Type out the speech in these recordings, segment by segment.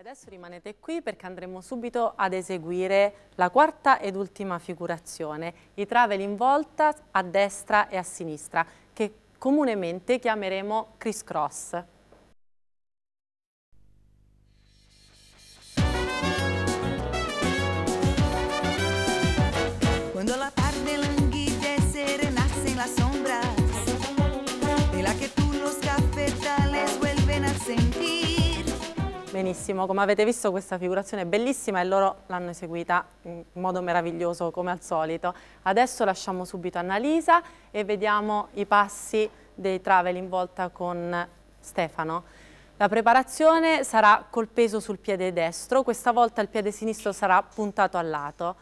adesso rimanete qui perché andremo subito ad eseguire la quarta ed ultima figurazione, i travel in volta a destra e a sinistra, che comunemente chiameremo criss cross. Benissimo, come avete visto questa figurazione è bellissima e loro l'hanno eseguita in modo meraviglioso come al solito. Adesso lasciamo subito Annalisa e vediamo i passi dei travel in volta con Stefano. La preparazione sarà col peso sul piede destro, questa volta il piede sinistro sarà puntato al lato.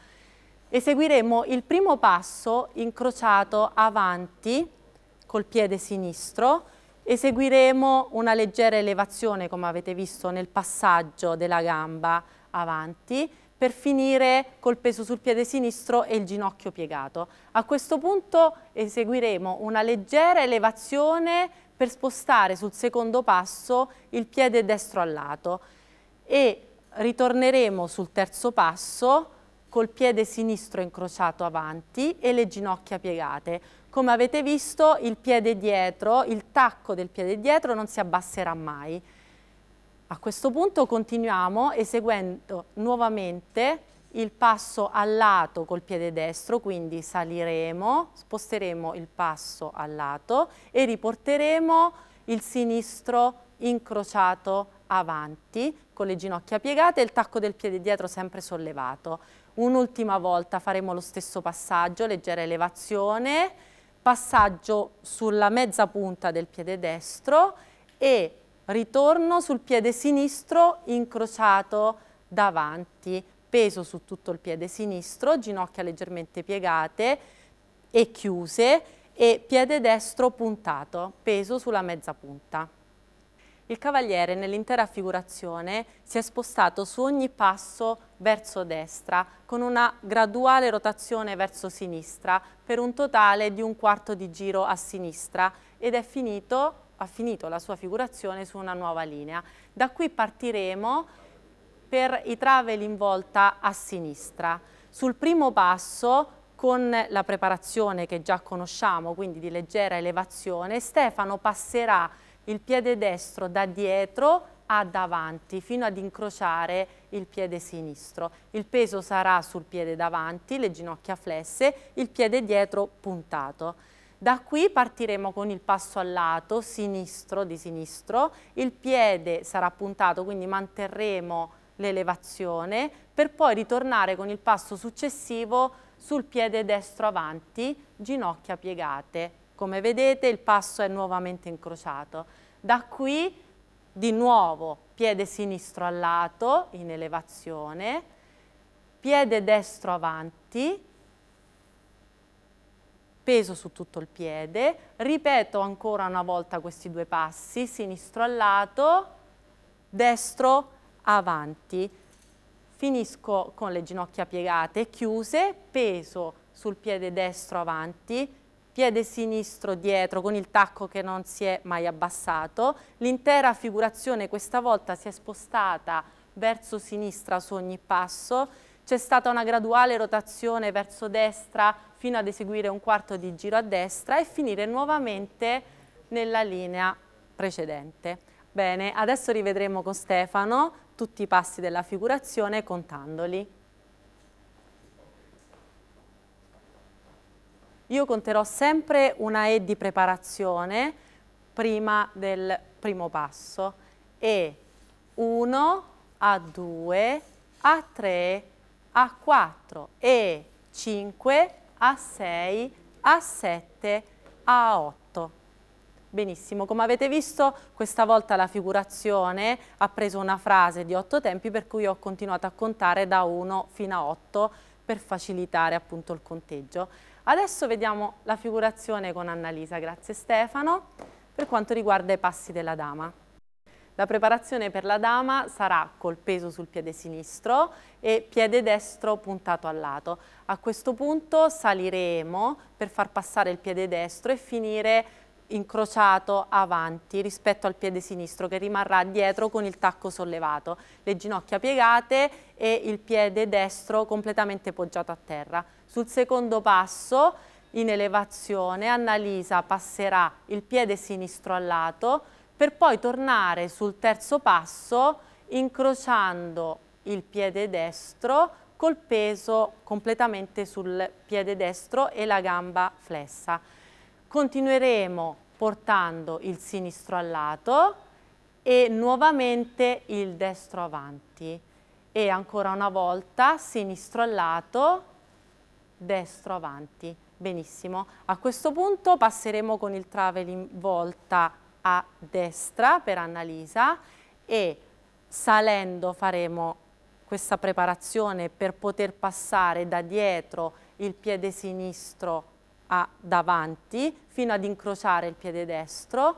Eseguiremo il primo passo incrociato avanti col piede sinistro, eseguiremo una leggera elevazione come avete visto nel passaggio della gamba avanti per finire col peso sul piede sinistro e il ginocchio piegato. A questo punto eseguiremo una leggera elevazione per spostare sul secondo passo il piede destro al lato e ritorneremo sul terzo passo col piede sinistro incrociato avanti e le ginocchia piegate. Come avete visto il piede dietro, il tacco del piede dietro non si abbasserà mai. A questo punto continuiamo eseguendo nuovamente il passo al lato col piede destro, quindi saliremo, sposteremo il passo al lato e riporteremo il sinistro incrociato avanti con le ginocchia piegate e il tacco del piede dietro sempre sollevato. Un'ultima volta faremo lo stesso passaggio, leggera elevazione, passaggio sulla mezza punta del piede destro e ritorno sul piede sinistro incrociato davanti, peso su tutto il piede sinistro, ginocchia leggermente piegate e chiuse e piede destro puntato, peso sulla mezza punta. Il cavaliere nell'intera figurazione si è spostato su ogni passo verso destra con una graduale rotazione verso sinistra per un totale di un quarto di giro a sinistra ed è finito, ha finito la sua figurazione su una nuova linea. Da qui partiremo per i travel in volta a sinistra. Sul primo passo con la preparazione che già conosciamo, quindi di leggera elevazione, Stefano passerà il piede destro da dietro a davanti fino ad incrociare il piede sinistro. Il peso sarà sul piede davanti, le ginocchia flesse, il piede dietro puntato. Da qui partiremo con il passo al lato sinistro di sinistro, il piede sarà puntato, quindi manterremo l'elevazione per poi ritornare con il passo successivo sul piede destro avanti, ginocchia piegate. Come vedete il passo è nuovamente incrociato. Da qui di nuovo piede sinistro al lato in elevazione, piede destro avanti, peso su tutto il piede, ripeto ancora una volta questi due passi, sinistro al lato, destro avanti. Finisco con le ginocchia piegate, chiuse, peso sul piede destro avanti, piede sinistro dietro con il tacco che non si è mai abbassato. L'intera figurazione questa volta si è spostata verso sinistra su ogni passo. C'è stata una graduale rotazione verso destra fino ad eseguire un quarto di giro a destra e finire nuovamente nella linea precedente. Bene, adesso rivedremo con Stefano tutti i passi della figurazione contandoli. Io conterò sempre una E di preparazione prima del primo passo e 1 a 2 a 3 a 4 e 5 a 6 a 7 a 8. Benissimo, come avete visto questa volta la figurazione ha preso una frase di 8 tempi per cui ho continuato a contare da 1 fino a 8 per facilitare appunto il conteggio. Adesso vediamo la figurazione con Annalisa, grazie Stefano, per quanto riguarda i passi della dama. La preparazione per la dama sarà col peso sul piede sinistro e piede destro puntato al lato. A questo punto saliremo per far passare il piede destro e finire incrociato avanti rispetto al piede sinistro che rimarrà dietro con il tacco sollevato, le ginocchia piegate e il piede destro completamente poggiato a terra. Sul secondo passo in elevazione Annalisa passerà il piede sinistro al lato per poi tornare sul terzo passo incrociando il piede destro col peso completamente sul piede destro e la gamba flessa. Continueremo portando il sinistro al lato e nuovamente il destro avanti e ancora una volta sinistro al lato, destro avanti. Benissimo, a questo punto passeremo con il traveling volta a destra per Annalisa e salendo faremo questa preparazione per poter passare da dietro il piede sinistro a davanti fino ad incrociare il piede destro.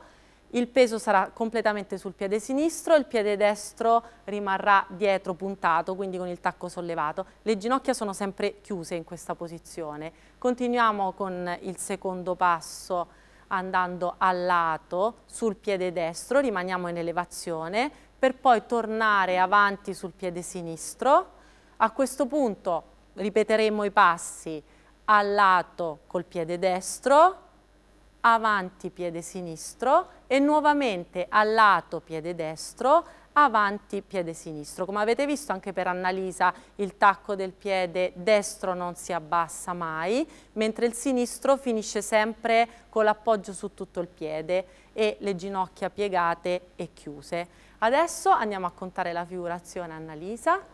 Il peso sarà completamente sul piede sinistro, il piede destro rimarrà dietro puntato, quindi con il tacco sollevato. Le ginocchia sono sempre chiuse in questa posizione. Continuiamo con il secondo passo andando a lato sul piede destro, rimaniamo in elevazione, per poi tornare avanti sul piede sinistro. A questo punto ripeteremo i passi al lato col piede destro, avanti piede sinistro e nuovamente al lato piede destro, avanti piede sinistro. Come avete visto anche per Annalisa il tacco del piede destro non si abbassa mai, mentre il sinistro finisce sempre con l'appoggio su tutto il piede e le ginocchia piegate e chiuse. Adesso andiamo a contare la figurazione Annalisa.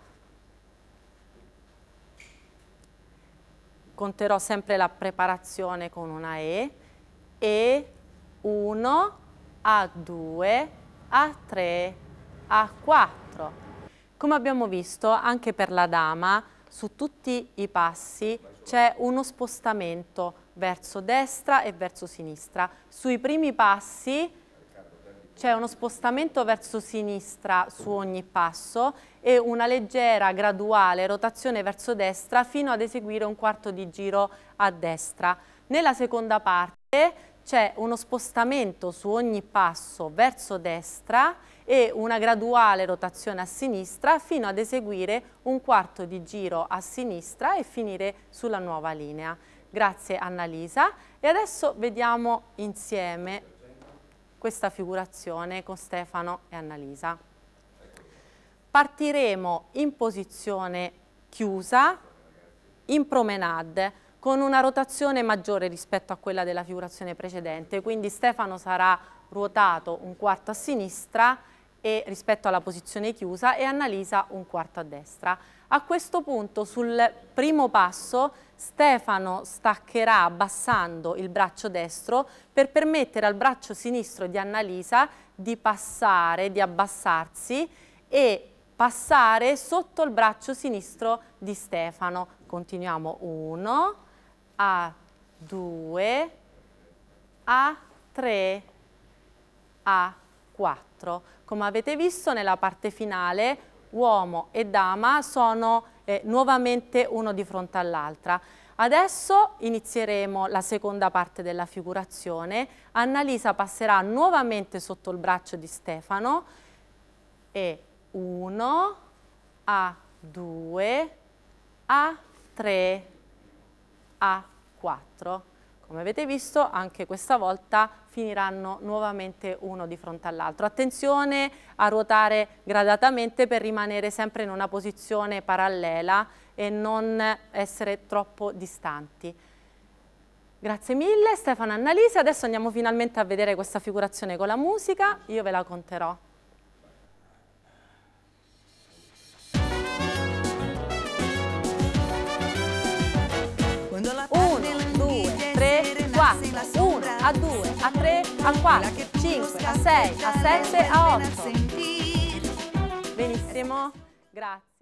Conterò sempre la preparazione con una E, E, 1, A2, A3, A4. Come abbiamo visto anche per la dama, su tutti i passi c'è uno spostamento verso destra e verso sinistra. Sui primi passi c'è uno spostamento verso sinistra su ogni passo e una leggera graduale rotazione verso destra fino ad eseguire un quarto di giro a destra. Nella seconda parte c'è uno spostamento su ogni passo verso destra e una graduale rotazione a sinistra fino ad eseguire un quarto di giro a sinistra e finire sulla nuova linea. Grazie Annalisa e adesso vediamo insieme questa figurazione con Stefano e Annalisa. Partiremo in posizione chiusa, in promenade, con una rotazione maggiore rispetto a quella della figurazione precedente, quindi Stefano sarà ruotato un quarto a sinistra e rispetto alla posizione chiusa e Annalisa un quarto a destra. A questo punto sul primo passo Stefano staccherà abbassando il braccio destro per permettere al braccio sinistro di Annalisa di passare, di abbassarsi e passare sotto il braccio sinistro di Stefano. Continuiamo 1, A, 2, A, 3, A, 4. Come avete visto nella parte finale uomo e dama sono eh, nuovamente uno di fronte all'altra. Adesso inizieremo la seconda parte della figurazione. Annalisa passerà nuovamente sotto il braccio di Stefano e 1, A2, A3, A4. Come avete visto anche questa volta finiranno nuovamente uno di fronte all'altro. Attenzione a ruotare gradatamente per rimanere sempre in una posizione parallela e non essere troppo distanti. Grazie mille Stefano Annalisa, adesso andiamo finalmente a vedere questa figurazione con la musica, io ve la conterò. A 2, a 3, a 4, 5, a 6, a 7, a 8. Benissimo, grazie.